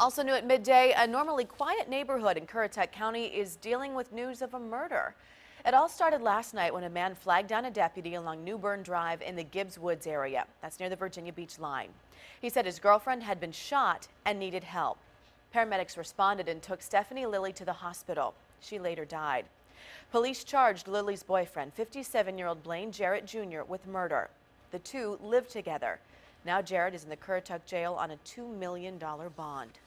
Also new at midday, a normally quiet neighborhood in Currituck County is dealing with news of a murder. It all started last night when a man flagged down a deputy along Newburn Drive in the Gibbs Woods area. That's near the Virginia Beach line. He said his girlfriend had been shot and needed help. Paramedics responded and took Stephanie Lilly to the hospital. She later died. Police charged Lilly's boyfriend, 57-year-old Blaine Jarrett Jr., with murder. The two lived together. Now Jarrett is in the Currituck jail on a $2 million bond.